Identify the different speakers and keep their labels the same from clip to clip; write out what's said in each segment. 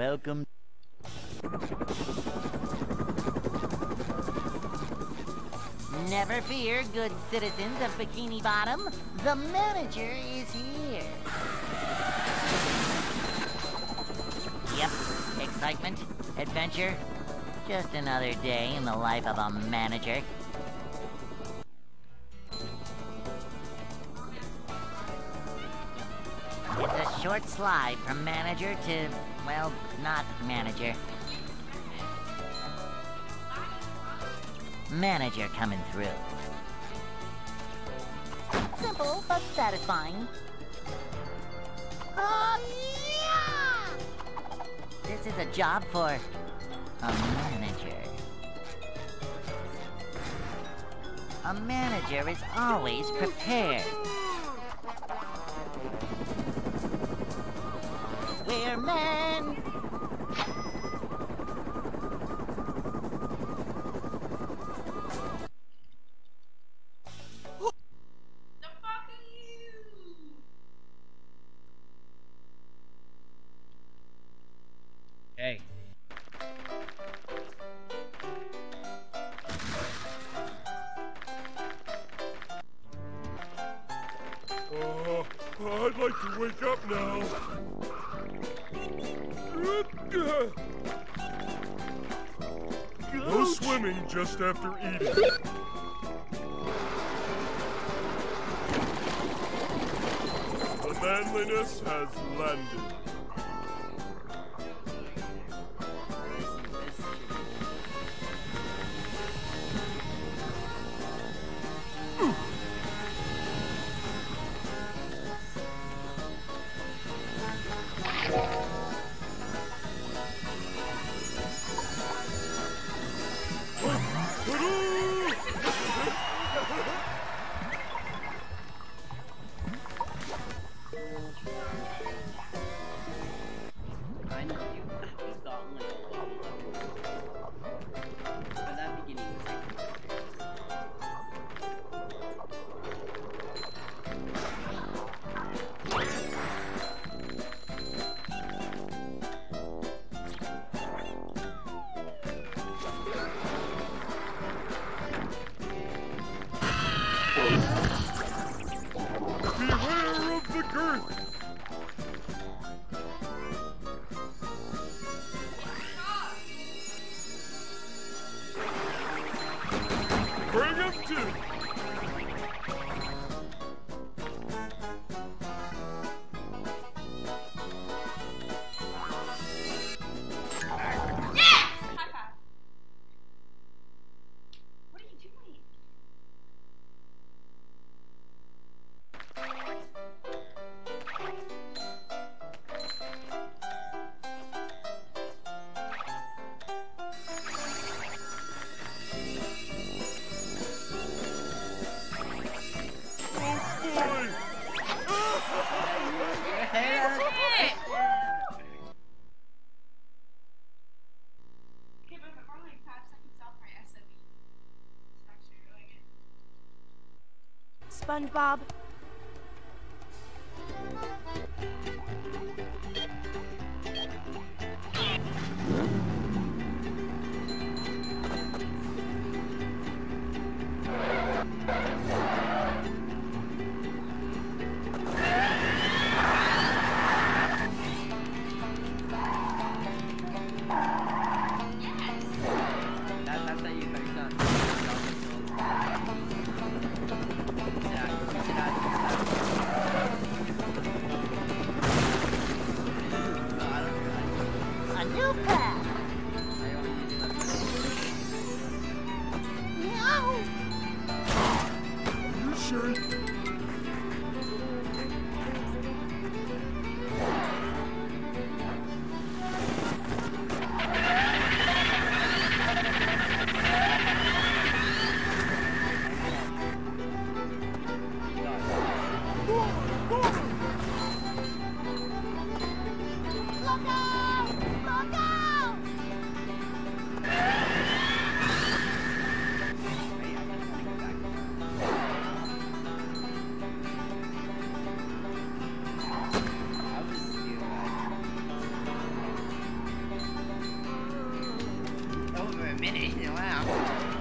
Speaker 1: welcome.
Speaker 2: Never fear, good citizens of Bikini Bottom. The manager is here. Yep, excitement, adventure. Just another day in the life of a manager. It's a short slide from manager to, well, not manager. Manager coming through. Simple but satisfying. Oh, yeah! This is a job for a manager. A manager is always prepared. We're men.
Speaker 3: The fuck are you?
Speaker 1: Hey.
Speaker 4: Oh, I'd like to wake up now. No swimming just after eating. The manliness has landed.
Speaker 5: SpongeBob.
Speaker 3: Minute. Wow.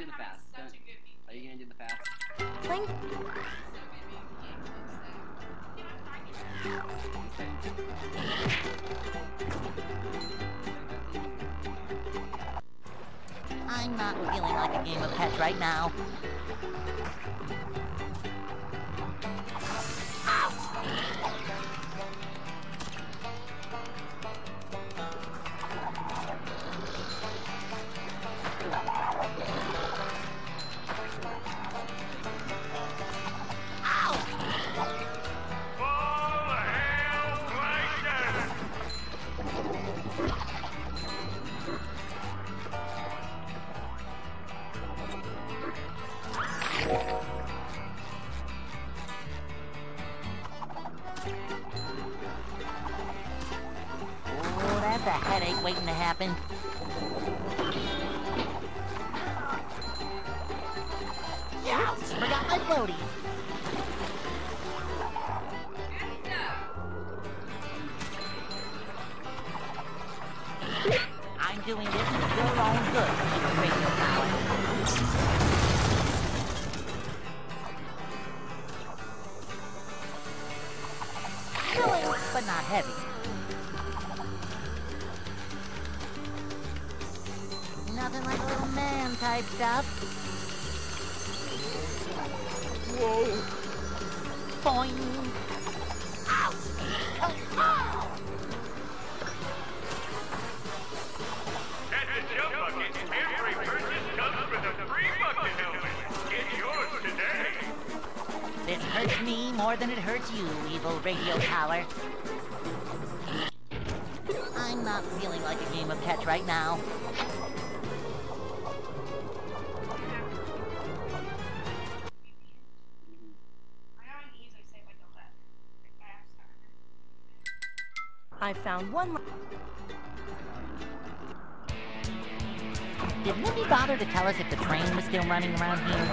Speaker 3: Do the fast.
Speaker 5: Such a good beat.
Speaker 3: Are you gonna do the fast?
Speaker 2: Clink.
Speaker 5: So good beat. You know, target.
Speaker 2: I'm not feeling like a game of pets right now. I'm doing this for your own good, but not heavy. Nothing like a little man type stuff.
Speaker 4: Today.
Speaker 2: This hurts me more than it hurts you, evil radio tower. I'm not feeling like a game of catch right now.
Speaker 5: I
Speaker 6: found one.
Speaker 2: Did Mindy bother to tell us if the train was still running around here?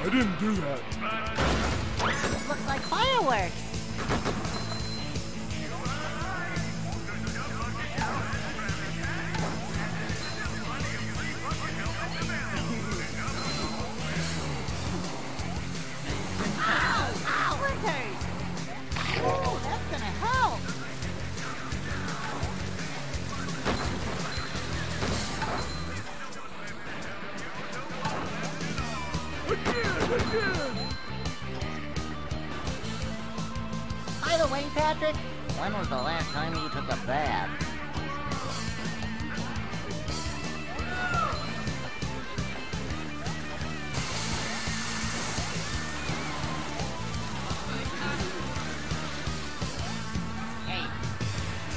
Speaker 4: I didn't do that.
Speaker 2: Looks like fireworks. The last time you took a bath?
Speaker 3: Hey,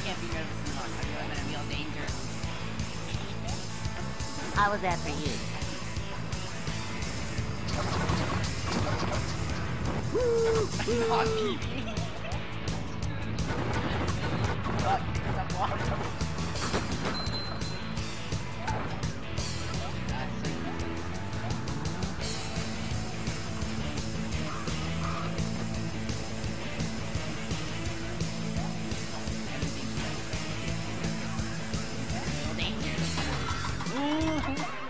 Speaker 3: can't be nervous and hard. I'm in real danger.
Speaker 2: How was that for you?
Speaker 3: Not
Speaker 5: Ooh.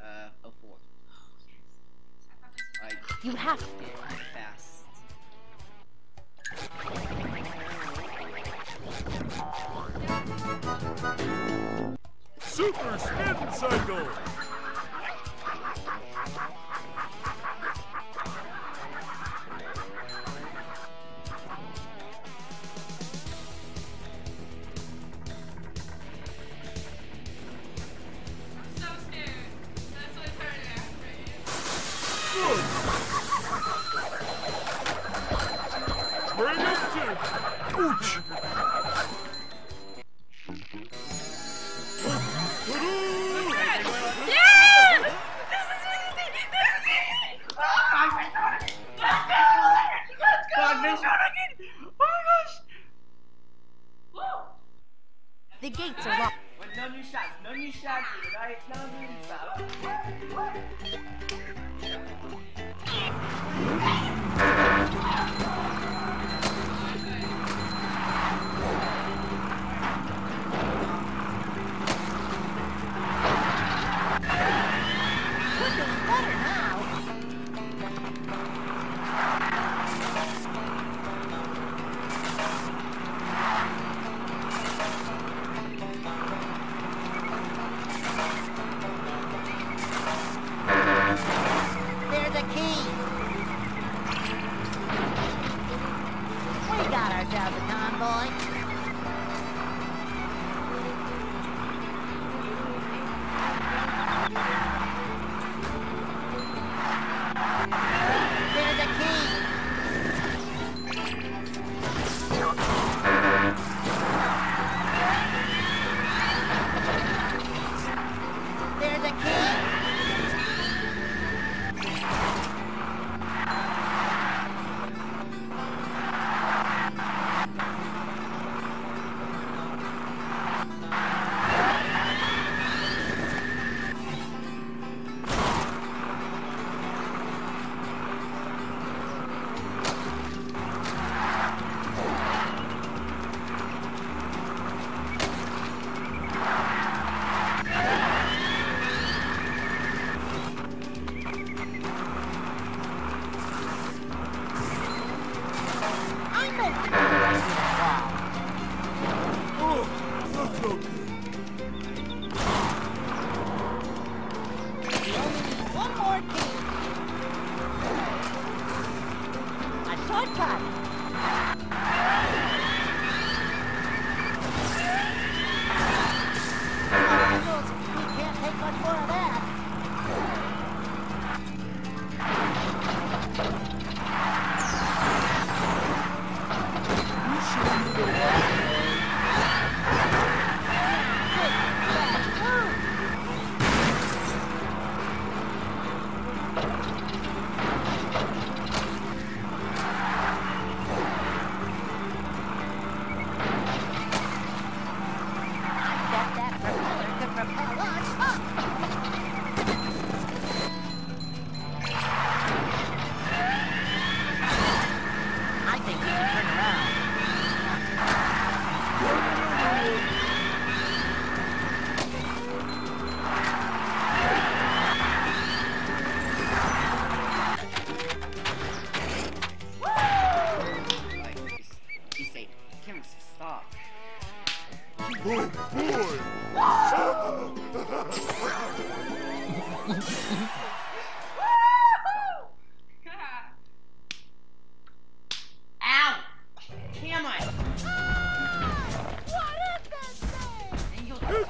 Speaker 3: uh, L4.
Speaker 2: You have to
Speaker 3: fast.
Speaker 1: Super spin cycle! Ouch!
Speaker 2: The gates are locked.
Speaker 3: No new shots, no new shots, right? No new stuff.
Speaker 2: We only need one more key. A shortcut.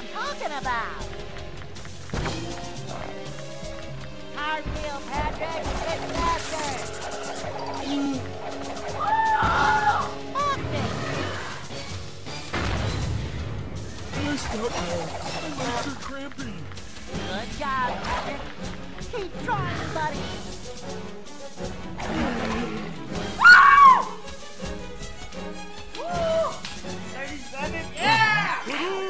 Speaker 2: I'm talking about. Hardfield, Patrick, it's faster. Austin! Missed that ball. My legs are cramping. Good job, Patrick. Keep trying, buddy. Woo! 37, yeah!